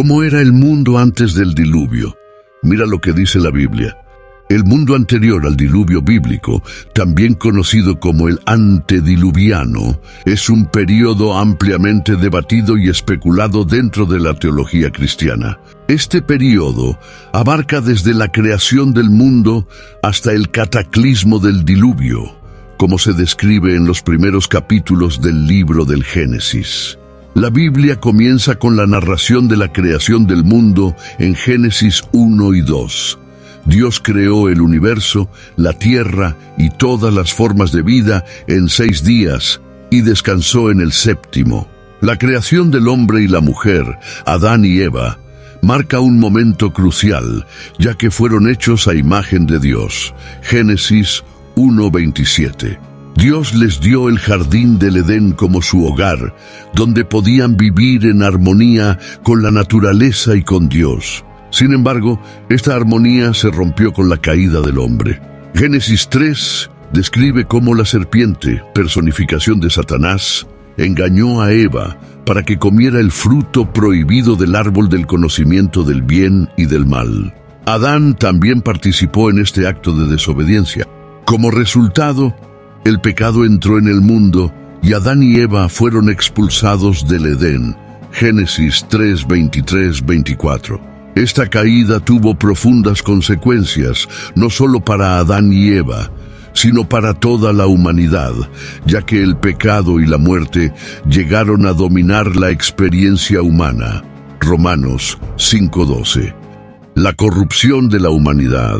¿Cómo era el mundo antes del diluvio? Mira lo que dice la Biblia. El mundo anterior al diluvio bíblico, también conocido como el antediluviano, es un periodo ampliamente debatido y especulado dentro de la teología cristiana. Este periodo abarca desde la creación del mundo hasta el cataclismo del diluvio, como se describe en los primeros capítulos del libro del Génesis. La Biblia comienza con la narración de la creación del mundo en Génesis 1 y 2 Dios creó el universo, la tierra y todas las formas de vida en seis días y descansó en el séptimo. La creación del hombre y la mujer, Adán y Eva, marca un momento crucial, ya que fueron hechos a imagen de Dios. Génesis 1.27. Dios les dio el jardín del Edén como su hogar, donde podían vivir en armonía con la naturaleza y con Dios. Sin embargo, esta armonía se rompió con la caída del hombre. Génesis 3 describe cómo la serpiente, personificación de Satanás, engañó a Eva para que comiera el fruto prohibido del árbol del conocimiento del bien y del mal. Adán también participó en este acto de desobediencia. Como resultado, el pecado entró en el mundo y Adán y Eva fueron expulsados del Edén. Génesis 3, 23, 24. Esta caída tuvo profundas consecuencias, no solo para Adán y Eva, sino para toda la humanidad, ya que el pecado y la muerte llegaron a dominar la experiencia humana. Romanos 5:12. La corrupción de la humanidad.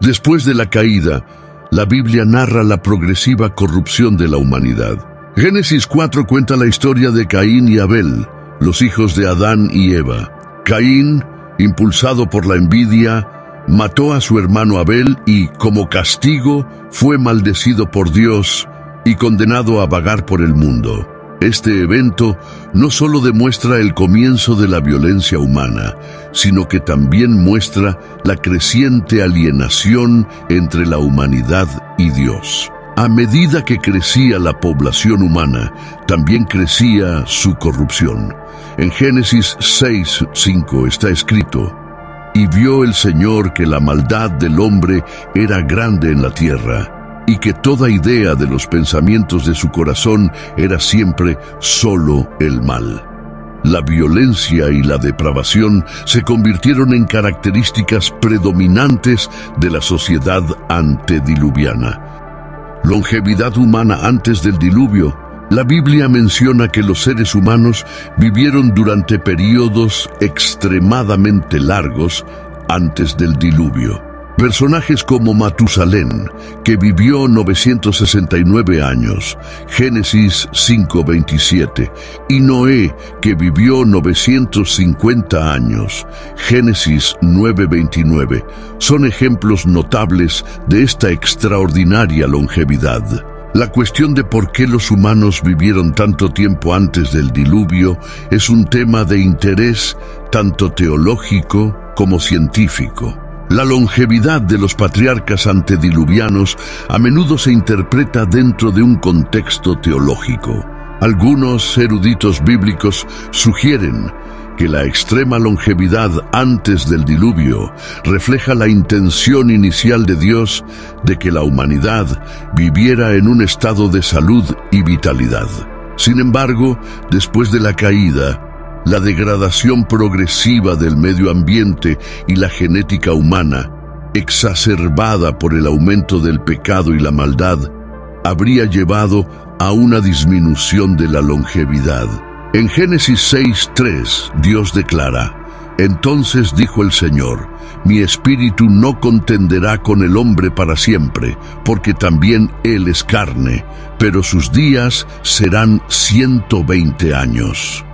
Después de la caída, la Biblia narra la progresiva corrupción de la humanidad. Génesis 4 cuenta la historia de Caín y Abel, los hijos de Adán y Eva. Caín impulsado por la envidia, mató a su hermano Abel y, como castigo, fue maldecido por Dios y condenado a vagar por el mundo. Este evento no solo demuestra el comienzo de la violencia humana, sino que también muestra la creciente alienación entre la humanidad y Dios. A medida que crecía la población humana, también crecía su corrupción. En Génesis 6, 5 está escrito, Y vio el Señor que la maldad del hombre era grande en la tierra, y que toda idea de los pensamientos de su corazón era siempre solo el mal. La violencia y la depravación se convirtieron en características predominantes de la sociedad antediluviana longevidad humana antes del diluvio, la Biblia menciona que los seres humanos vivieron durante periodos extremadamente largos antes del diluvio. Personajes como Matusalén, que vivió 969 años, Génesis 5:27, y Noé, que vivió 950 años, Génesis 9:29, son ejemplos notables de esta extraordinaria longevidad. La cuestión de por qué los humanos vivieron tanto tiempo antes del diluvio es un tema de interés tanto teológico como científico. La longevidad de los patriarcas antediluvianos a menudo se interpreta dentro de un contexto teológico. Algunos eruditos bíblicos sugieren que la extrema longevidad antes del diluvio refleja la intención inicial de Dios de que la humanidad viviera en un estado de salud y vitalidad. Sin embargo, después de la caída, la degradación progresiva del medio ambiente y la genética humana, exacerbada por el aumento del pecado y la maldad, habría llevado a una disminución de la longevidad. En Génesis 6.3 Dios declara, Entonces dijo el Señor, mi espíritu no contenderá con el hombre para siempre, porque también él es carne, pero sus días serán ciento veinte años.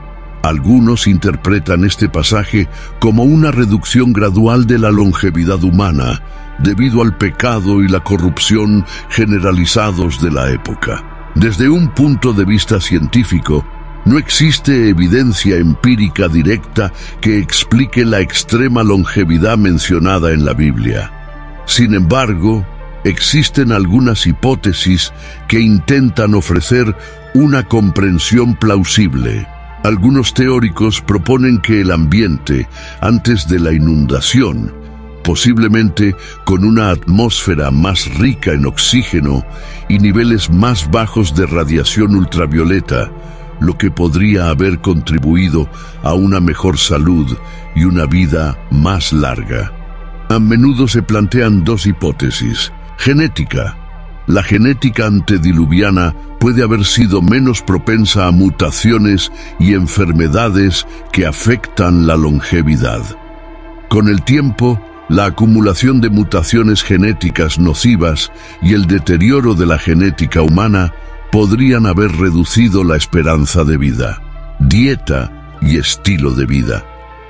Algunos interpretan este pasaje como una reducción gradual de la longevidad humana debido al pecado y la corrupción generalizados de la época. Desde un punto de vista científico, no existe evidencia empírica directa que explique la extrema longevidad mencionada en la Biblia. Sin embargo, existen algunas hipótesis que intentan ofrecer una comprensión plausible. Algunos teóricos proponen que el ambiente, antes de la inundación, posiblemente con una atmósfera más rica en oxígeno y niveles más bajos de radiación ultravioleta, lo que podría haber contribuido a una mejor salud y una vida más larga. A menudo se plantean dos hipótesis. Genética. La genética antediluviana puede haber sido menos propensa a mutaciones y enfermedades que afectan la longevidad. Con el tiempo, la acumulación de mutaciones genéticas nocivas y el deterioro de la genética humana podrían haber reducido la esperanza de vida, dieta y estilo de vida.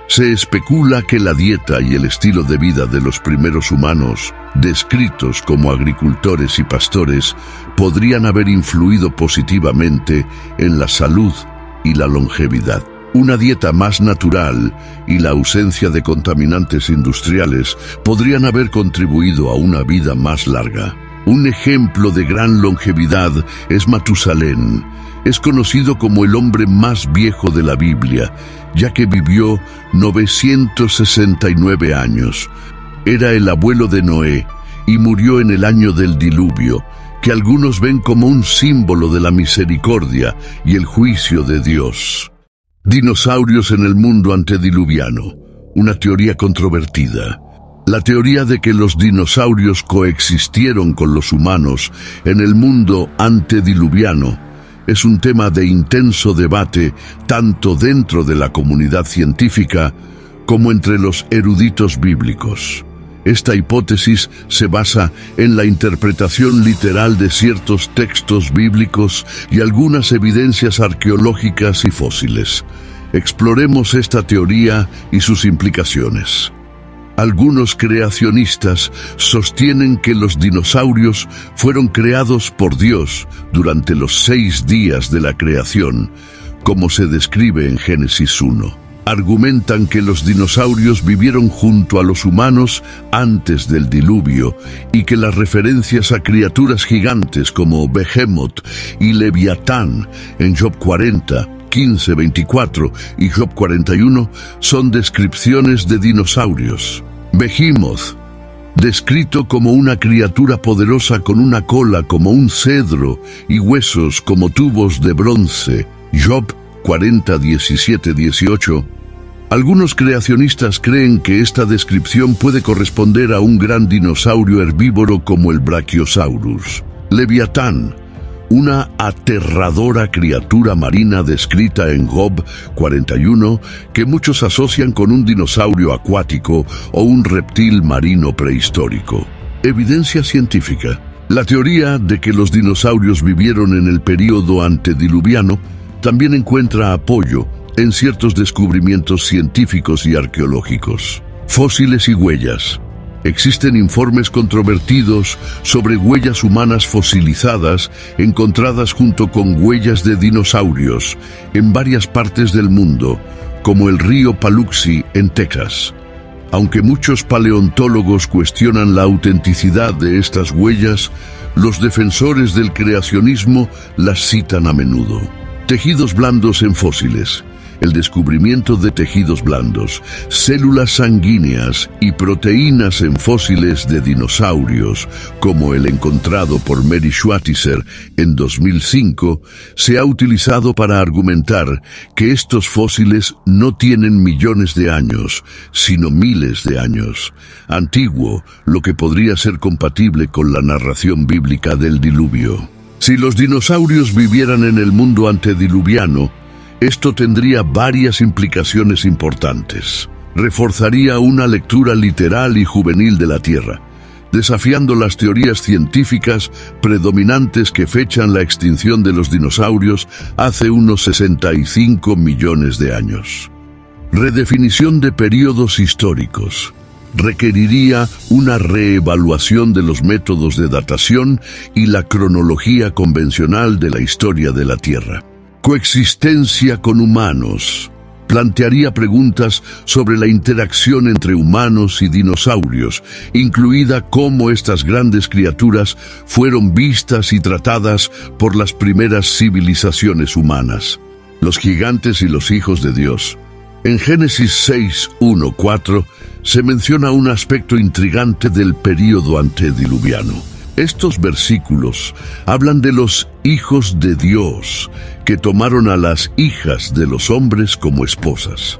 Se especula que la dieta y el estilo de vida de los primeros humanos, descritos como agricultores y pastores, podrían haber influido positivamente en la salud y la longevidad. Una dieta más natural y la ausencia de contaminantes industriales podrían haber contribuido a una vida más larga. Un ejemplo de gran longevidad es Matusalén. Es conocido como el hombre más viejo de la Biblia, ya que vivió 969 años. Era el abuelo de Noé y murió en el año del diluvio, que algunos ven como un símbolo de la misericordia y el juicio de Dios. Dinosaurios en el mundo antediluviano, una teoría controvertida. La teoría de que los dinosaurios coexistieron con los humanos en el mundo antediluviano es un tema de intenso debate tanto dentro de la comunidad científica como entre los eruditos bíblicos. Esta hipótesis se basa en la interpretación literal de ciertos textos bíblicos y algunas evidencias arqueológicas y fósiles. Exploremos esta teoría y sus implicaciones. Algunos creacionistas sostienen que los dinosaurios fueron creados por Dios durante los seis días de la creación, como se describe en Génesis 1. Argumentan que los dinosaurios vivieron junto a los humanos antes del diluvio y que las referencias a criaturas gigantes como Behemoth y Leviatán en Job 40 15, 24 y Job 41 son descripciones de dinosaurios. Behemoth, descrito como una criatura poderosa con una cola como un cedro y huesos como tubos de bronce, Job 40, 17, 18, algunos creacionistas creen que esta descripción puede corresponder a un gran dinosaurio herbívoro como el Brachiosaurus. Leviatán, una aterradora criatura marina descrita en Job 41 que muchos asocian con un dinosaurio acuático o un reptil marino prehistórico. Evidencia científica. La teoría de que los dinosaurios vivieron en el período antediluviano también encuentra apoyo en ciertos descubrimientos científicos y arqueológicos. Fósiles y huellas. Existen informes controvertidos sobre huellas humanas fosilizadas encontradas junto con huellas de dinosaurios en varias partes del mundo, como el río Paluxy en Texas. Aunque muchos paleontólogos cuestionan la autenticidad de estas huellas, los defensores del creacionismo las citan a menudo. Tejidos blandos en fósiles el descubrimiento de tejidos blandos, células sanguíneas y proteínas en fósiles de dinosaurios, como el encontrado por Mary Schwatzer en 2005, se ha utilizado para argumentar que estos fósiles no tienen millones de años, sino miles de años, antiguo, lo que podría ser compatible con la narración bíblica del diluvio. Si los dinosaurios vivieran en el mundo antediluviano, esto tendría varias implicaciones importantes. Reforzaría una lectura literal y juvenil de la Tierra, desafiando las teorías científicas predominantes que fechan la extinción de los dinosaurios hace unos 65 millones de años. Redefinición de periodos históricos requeriría una reevaluación de los métodos de datación y la cronología convencional de la historia de la Tierra coexistencia con humanos. Plantearía preguntas sobre la interacción entre humanos y dinosaurios, incluida cómo estas grandes criaturas fueron vistas y tratadas por las primeras civilizaciones humanas. Los gigantes y los hijos de Dios. En Génesis 6, 1, 4 se menciona un aspecto intrigante del período antediluviano. Estos versículos hablan de los hijos de Dios que tomaron a las hijas de los hombres como esposas,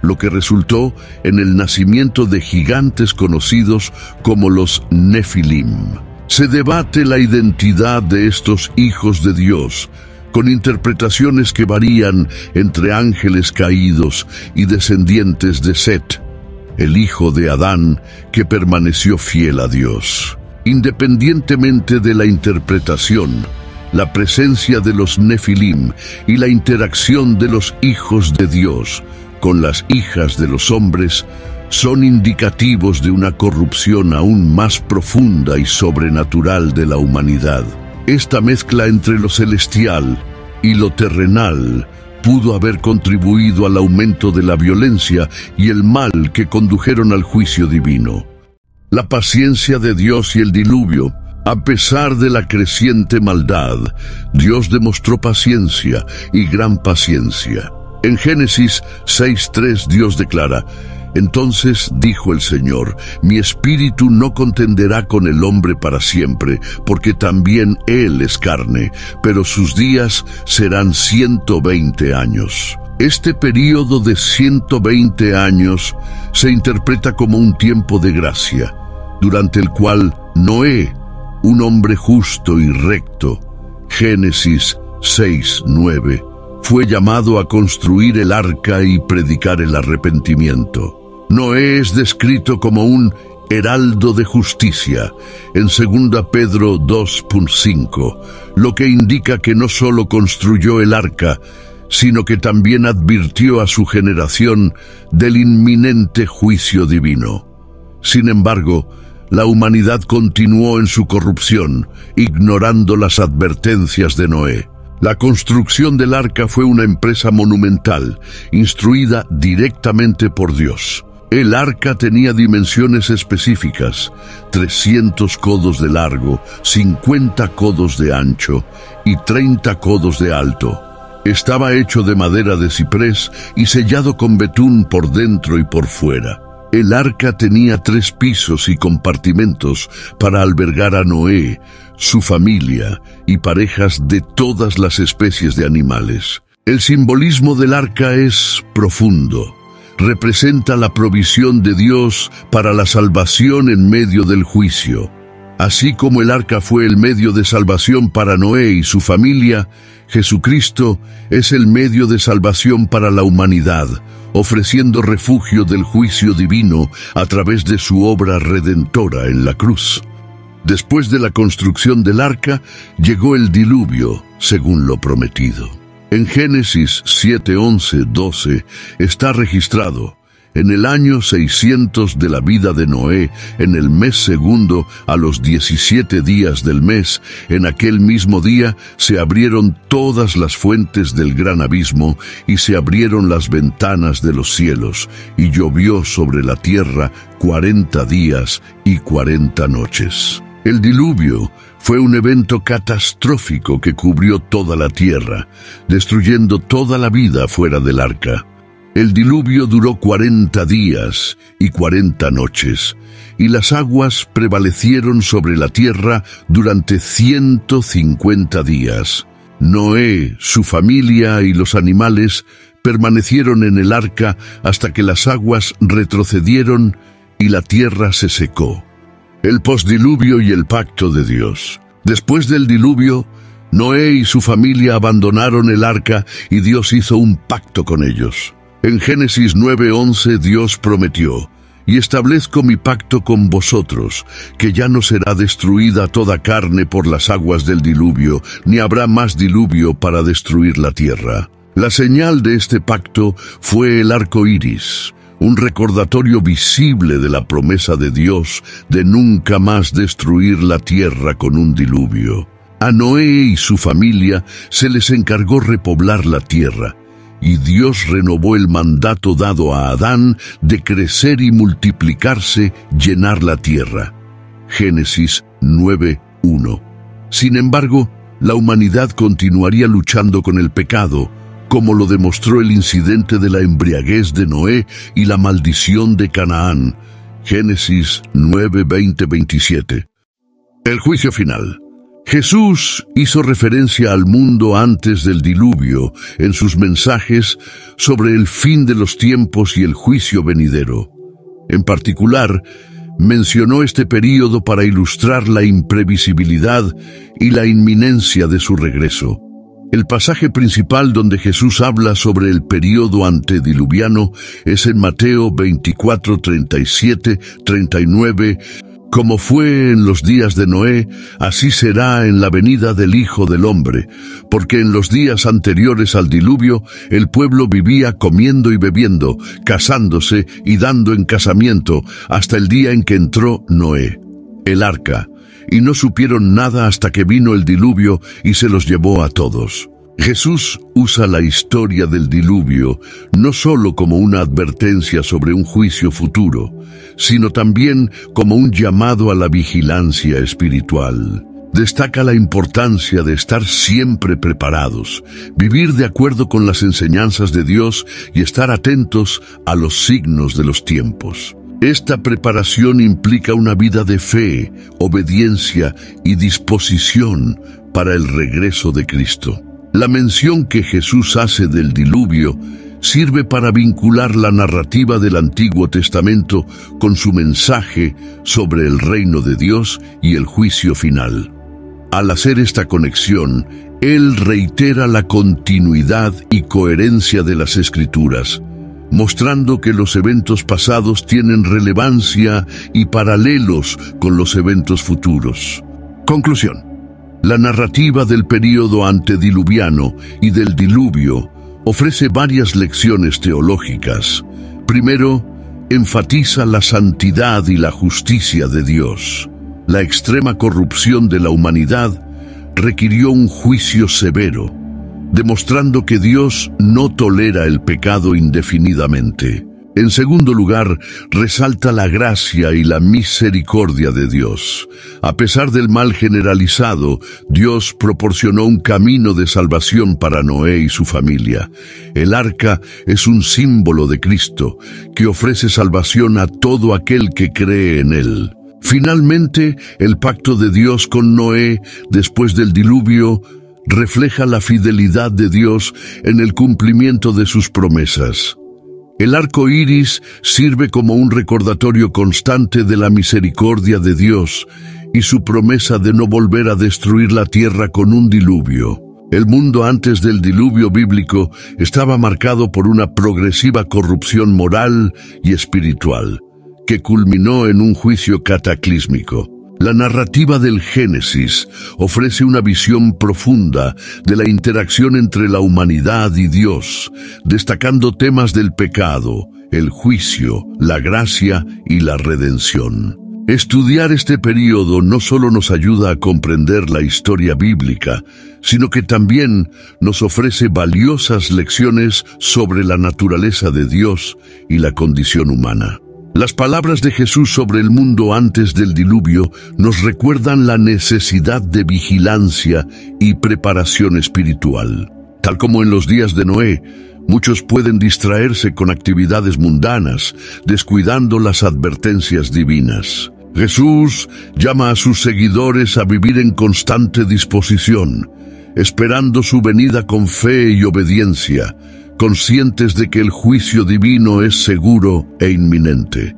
lo que resultó en el nacimiento de gigantes conocidos como los Nefilim. Se debate la identidad de estos hijos de Dios, con interpretaciones que varían entre ángeles caídos y descendientes de Set, el hijo de Adán que permaneció fiel a Dios. Independientemente de la interpretación, la presencia de los Nefilim y la interacción de los hijos de Dios con las hijas de los hombres son indicativos de una corrupción aún más profunda y sobrenatural de la humanidad. Esta mezcla entre lo celestial y lo terrenal pudo haber contribuido al aumento de la violencia y el mal que condujeron al juicio divino la paciencia de Dios y el diluvio. A pesar de la creciente maldad, Dios demostró paciencia y gran paciencia. En Génesis 6.3 Dios declara, entonces dijo el Señor, mi espíritu no contenderá con el hombre para siempre, porque también él es carne, pero sus días serán ciento veinte años. Este período de 120 años se interpreta como un tiempo de gracia, durante el cual Noé, un hombre justo y recto, Génesis 6.9, fue llamado a construir el arca y predicar el arrepentimiento. Noé es descrito como un heraldo de justicia en 2 Pedro 2.5, lo que indica que no solo construyó el arca, sino que también advirtió a su generación del inminente juicio divino. Sin embargo, la humanidad continuó en su corrupción, ignorando las advertencias de Noé. La construcción del arca fue una empresa monumental, instruida directamente por Dios. El arca tenía dimensiones específicas, 300 codos de largo, 50 codos de ancho y 30 codos de alto. Estaba hecho de madera de ciprés y sellado con betún por dentro y por fuera. El arca tenía tres pisos y compartimentos para albergar a Noé, su familia y parejas de todas las especies de animales. El simbolismo del arca es profundo. Representa la provisión de Dios para la salvación en medio del juicio. Así como el arca fue el medio de salvación para Noé y su familia, Jesucristo es el medio de salvación para la humanidad, ofreciendo refugio del juicio divino a través de su obra redentora en la cruz. Después de la construcción del arca, llegó el diluvio, según lo prometido. En Génesis 7, 11, 12 está registrado, en el año 600 de la vida de Noé, en el mes segundo, a los 17 días del mes, en aquel mismo día se abrieron todas las fuentes del gran abismo y se abrieron las ventanas de los cielos, y llovió sobre la tierra cuarenta días y cuarenta noches. El diluvio fue un evento catastrófico que cubrió toda la tierra, destruyendo toda la vida fuera del arca. El diluvio duró cuarenta días y cuarenta noches, y las aguas prevalecieron sobre la tierra durante ciento cincuenta días. Noé, su familia y los animales permanecieron en el arca hasta que las aguas retrocedieron y la tierra se secó. El postdiluvio y el pacto de Dios. Después del diluvio, Noé y su familia abandonaron el arca y Dios hizo un pacto con ellos. En Génesis 9:11 Dios prometió, y establezco mi pacto con vosotros, que ya no será destruida toda carne por las aguas del diluvio, ni habrá más diluvio para destruir la tierra. La señal de este pacto fue el arco iris, un recordatorio visible de la promesa de Dios de nunca más destruir la tierra con un diluvio. A Noé y su familia se les encargó repoblar la tierra, y Dios renovó el mandato dado a Adán de crecer y multiplicarse, llenar la tierra. Génesis 9.1. Sin embargo, la humanidad continuaría luchando con el pecado, como lo demostró el incidente de la embriaguez de Noé y la maldición de Canaán. Génesis 9, 20, 27. El juicio final. Jesús hizo referencia al mundo antes del diluvio en sus mensajes sobre el fin de los tiempos y el juicio venidero. En particular, mencionó este período para ilustrar la imprevisibilidad y la inminencia de su regreso. El pasaje principal donde Jesús habla sobre el período antediluviano es en Mateo 24, 37, 39, como fue en los días de Noé, así será en la venida del Hijo del Hombre, porque en los días anteriores al diluvio el pueblo vivía comiendo y bebiendo, casándose y dando en casamiento, hasta el día en que entró Noé, el arca, y no supieron nada hasta que vino el diluvio y se los llevó a todos. Jesús usa la historia del diluvio no sólo como una advertencia sobre un juicio futuro, sino también como un llamado a la vigilancia espiritual. Destaca la importancia de estar siempre preparados, vivir de acuerdo con las enseñanzas de Dios y estar atentos a los signos de los tiempos. Esta preparación implica una vida de fe, obediencia y disposición para el regreso de Cristo. La mención que Jesús hace del diluvio sirve para vincular la narrativa del Antiguo Testamento con su mensaje sobre el reino de Dios y el juicio final. Al hacer esta conexión, él reitera la continuidad y coherencia de las Escrituras, mostrando que los eventos pasados tienen relevancia y paralelos con los eventos futuros. Conclusión. La narrativa del período antediluviano y del diluvio ofrece varias lecciones teológicas. Primero, enfatiza la santidad y la justicia de Dios. La extrema corrupción de la humanidad requirió un juicio severo, demostrando que Dios no tolera el pecado indefinidamente. En segundo lugar, resalta la gracia y la misericordia de Dios. A pesar del mal generalizado, Dios proporcionó un camino de salvación para Noé y su familia. El arca es un símbolo de Cristo, que ofrece salvación a todo aquel que cree en él. Finalmente, el pacto de Dios con Noé, después del diluvio, refleja la fidelidad de Dios en el cumplimiento de sus promesas. El arco iris sirve como un recordatorio constante de la misericordia de Dios y su promesa de no volver a destruir la tierra con un diluvio. El mundo antes del diluvio bíblico estaba marcado por una progresiva corrupción moral y espiritual, que culminó en un juicio cataclísmico. La narrativa del Génesis ofrece una visión profunda de la interacción entre la humanidad y Dios, destacando temas del pecado, el juicio, la gracia y la redención. Estudiar este periodo no solo nos ayuda a comprender la historia bíblica, sino que también nos ofrece valiosas lecciones sobre la naturaleza de Dios y la condición humana. Las palabras de Jesús sobre el mundo antes del diluvio nos recuerdan la necesidad de vigilancia y preparación espiritual. Tal como en los días de Noé, muchos pueden distraerse con actividades mundanas, descuidando las advertencias divinas. Jesús llama a sus seguidores a vivir en constante disposición, esperando su venida con fe y obediencia, conscientes de que el juicio divino es seguro e inminente.